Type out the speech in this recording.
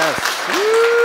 Yes. Woo!